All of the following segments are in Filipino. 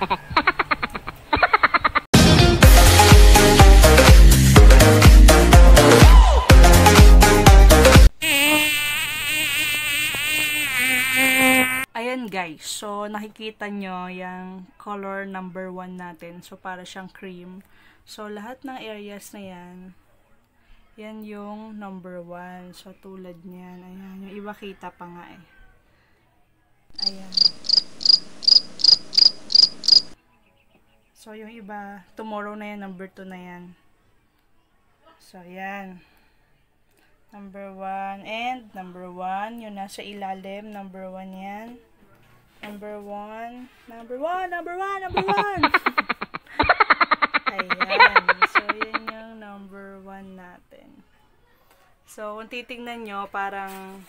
Ayan guys, so nakikita nyo yung color number 1 natin. So para siyang cream. So lahat ng areas na yan, yan yung number 1. So tulad niyan, ayan, yung iba kita pa nga eh. Ayan. So yung iba, tomorrow na yan, number 2 na yan. So ayan. Number 1 and number 1, yung nasa ilalim, number 1 yan. Number 1, number 1, number 1, number 1. Ayan. So, yan yung number 1 natin. So, kung titingnan nyo, parang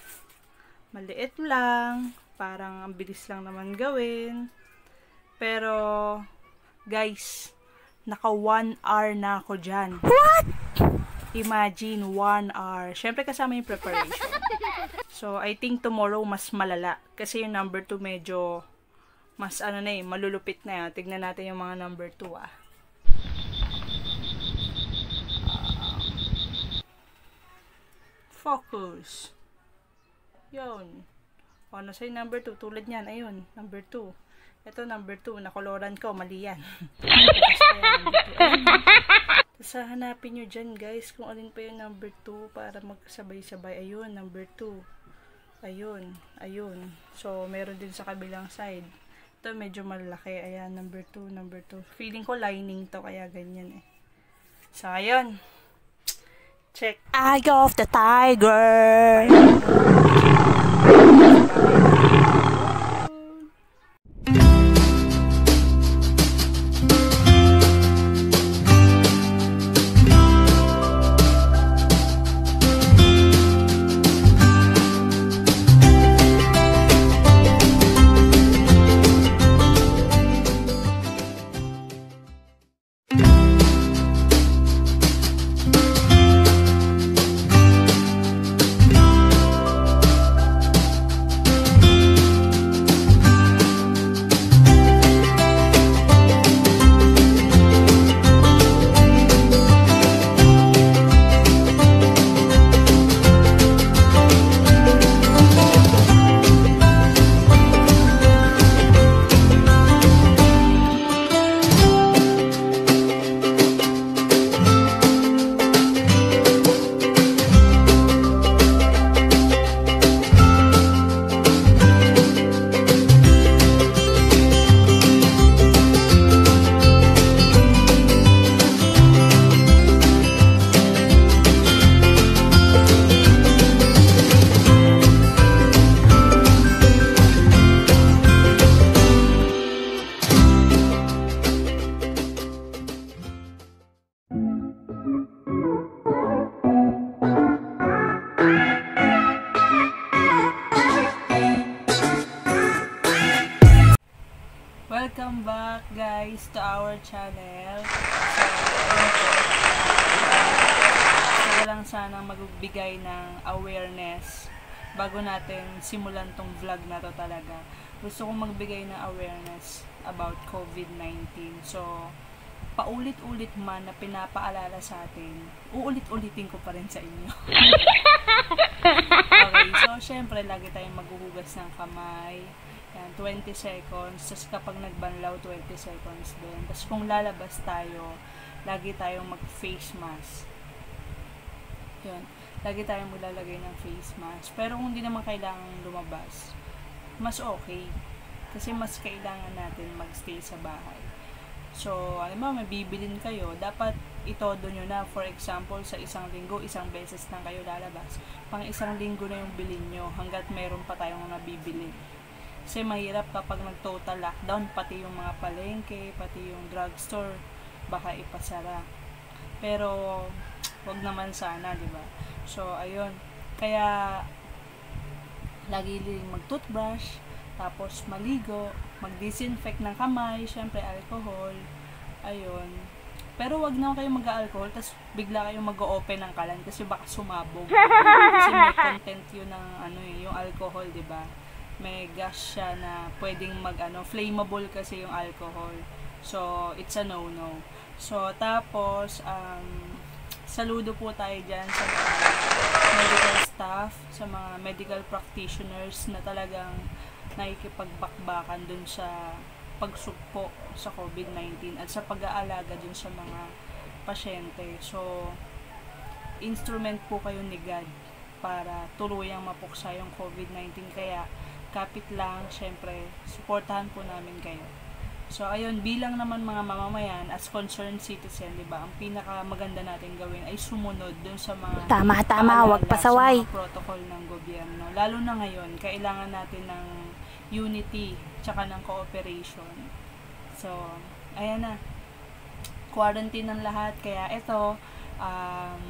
maliit lang. Parang ang bilis lang naman gawin. Pero, guys, naka 1 hour na ako dyan. What? Imagine, 1 hour. Siyempre kasama yung preparation. So, I think tomorrow mas malala. Kasi yung number 2 medyo mas ano na eh, malulupit na yan. Tignan natin yung mga number 2 ah. Focus. Yun. O, nasa yung number 2. Tulad niyan. Ayun, number 2. Ito, number 2. Nakoloran ko. Mali yan. Tapos hanapin nyo dyan guys kung alin pa yung number 2 para magsabay-sabay. Ayun, number 2. Ayun, ayun. So, meron din sa kabilang side. Ito medyo malaki. Ayan, number 2, number 2. Feeling ko lining to kaya ganyan eh. So, ayun. Check. Eye of the tiger. Channel. So, ko lang sanang magbigay ng awareness bago natin simulan tong vlog na to talaga. Gusto kong magbigay ng awareness about COVID-19. So, paulit-ulit man na pinapaalala sa atin, uulit-ulitin ko pa rin sa inyo. okay, so syempre lagi tayong maghuhugas ng kamay. Yan, 20 seconds. Tapos kapag nagbanlaw, 20 seconds din. Tapos kung lalabas tayo, lagi tayong mag-face mask. Yun. Lagi tayong maglalagay ng face mask. Pero kung hindi naman kailangan lumabas, mas okay. Kasi mas kailangan natin magstay sa bahay. So, alam mo, may bibilin kayo, dapat itodo nyo na. For example, sa isang linggo, isang beses lang kayo lalabas. Pang isang linggo na yung bilin nyo hanggat meron pa tayong nabibili. Kasi mahirap kapag nag-total lockdown, pati yung mga palengke, pati yung drugstore, baka ipasara. Pero, wag naman sana, di ba? So, ayun. Kaya, lagi din mag-toothbrush, tapos maligo, mag-disinfect ng kamay, syempre alcohol, ayun. Pero wag na kayo mag-alcohol, tapos bigla kayong mag-open ng kalan kasi baka sumabog. kasi may content yun ng ano eh, yung alcohol, di ba? May gas siya na pwedeng mag ano, flammable kasi yung alcohol. So, it's a no-no. So, tapos, um, saludo po tayo dyan sa mga medical staff, sa mga medical practitioners na talagang nakikipagbakbakan dun sa pagsugpo sa COVID-19 at sa pag-aalaga dun sa mga pasyente. So, instrument po kayo ni God para tuluyang mapuksa yung COVID-19. Kaya, kapit lang, syempre, supportahan po namin kayo. So, ayun, bilang naman mga mamamayan, as concerned citizen, di ba, ang pinaka maganda natin gawin ay sumunod dun sa mga Tama, tama, wag pasaway. Sa protocol ng gobyerno. Lalo na ngayon, kailangan natin ng unity, tsaka ng cooperation. So, ayan na. Quarantine ng lahat. Kaya ito, um,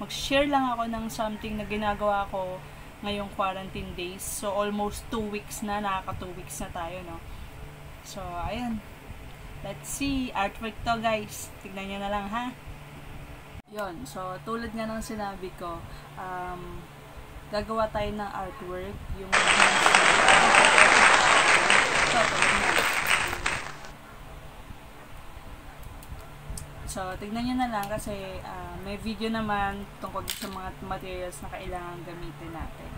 mag-share lang ako ng something na ginagawa ko ngayong quarantine days. So, almost 2 weeks na, nakaka 2 weeks na tayo, no? So, ayan. Let's see. Artwork to, guys. Tignan nyo na lang, ha? Yon So, tulad nga ng sinabi ko, um, gagawa tayo ng artwork. Yung So, tulad nga. So, tignan nyo na lang kasi ah, may video naman tungkol sa mga materials na kailangan gamitin natin.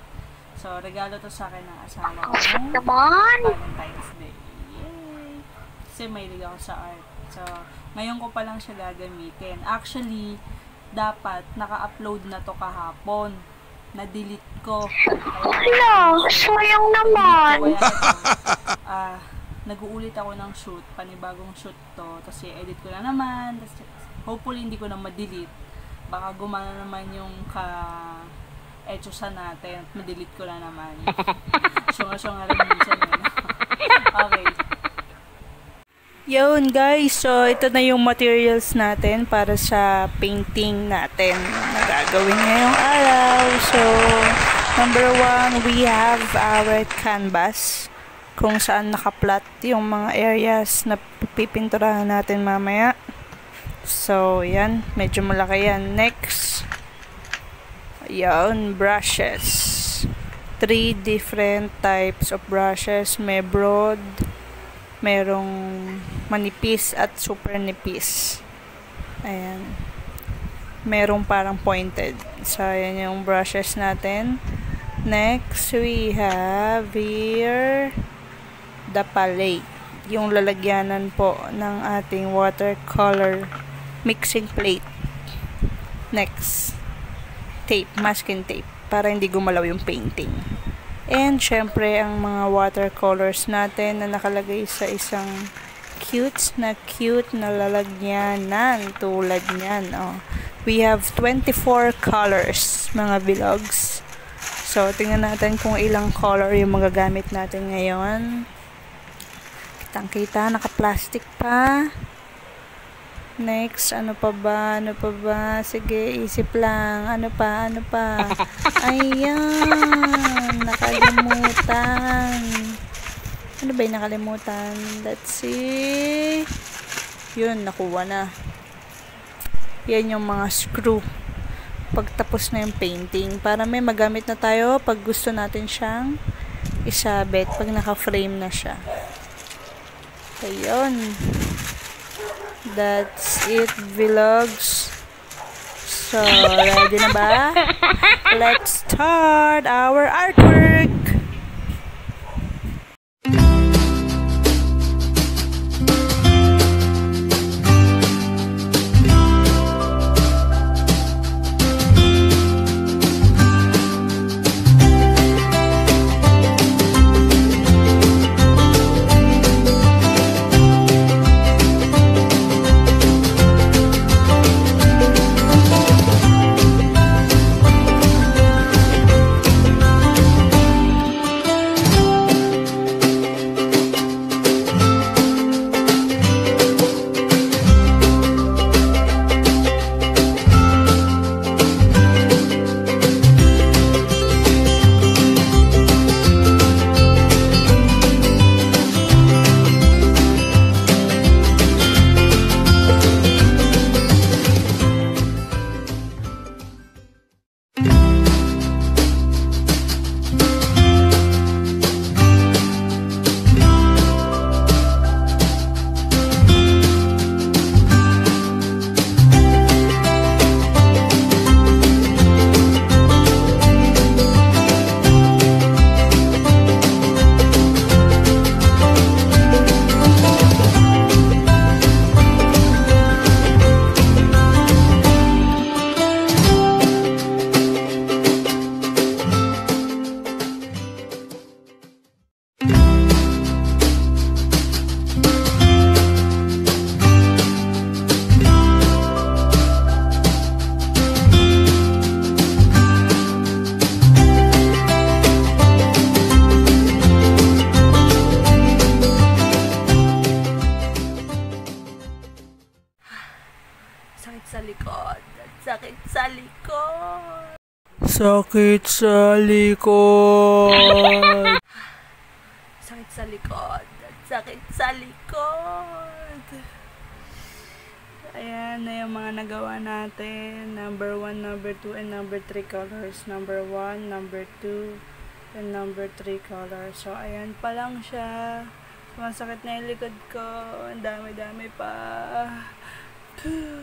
So, regalo to sa akin ng asawa ko. Naman! Valentine's Day. Yay! Kasi may ako sa art. So, ngayon ko pa lang siya gagamitin. Actually, dapat naka-upload na to kahapon. Na-delete ko. Hala, sayang naman. Ah, nag-uulit ako ng shoot, panibagong shoot to, tapos i-edit ko na naman, tapos hopefully hindi ko na ma-delete. Baka gumana naman yung ka etchosa natin at ma-delete ko na naman. Syunga-syunga rin minsan yun. okay. Yun guys, so ito na yung materials natin para sa painting natin na gagawin ngayong araw. So, number one, we have our canvas kung saan nakaplot yung mga areas na pipinturahan natin mamaya. So, yan. Medyo malaki yan. Next, yan, brushes. Three different types of brushes. May broad, merong manipis at super nipis. Ayan. Merong parang pointed. So, ayan yung brushes natin. Next, we have here the palette. Yung lalagyanan po ng ating watercolor mixing plate. Next, tape, masking tape para hindi gumalaw yung painting. And syempre ang mga watercolors natin na nakalagay sa isang cute na cute na lalagyanan tulad niyan. Oh. We have 24 colors mga vlogs. So, tingnan natin kung ilang color yung magagamit natin ngayon. Kitang-kita, naka-plastic pa. Next, ano pa ba? Ano pa ba? Sige, isip lang. Ano pa? Ano pa? Ayan! Nakalimutan. Ano ba yung nakalimutan? Let's see. Yun, nakuha na. Yan yung mga screw. Pagtapos na yung painting. Para may magamit na tayo pag gusto natin siyang isabit. Pag naka-frame na siya. Ayun. That's it, vlogs. So, ready na ba? Let's start our artwork! Sakit sa likod. sakit sa likod. Sakit sa likod. Ayan na yung mga nagawa natin. Number 1, number 2, and number 3 colors. Number 1, number 2, and number 3 colors. So, ayan pa lang siya. Sumasakit na yung likod ko. Ang dami-dami pa.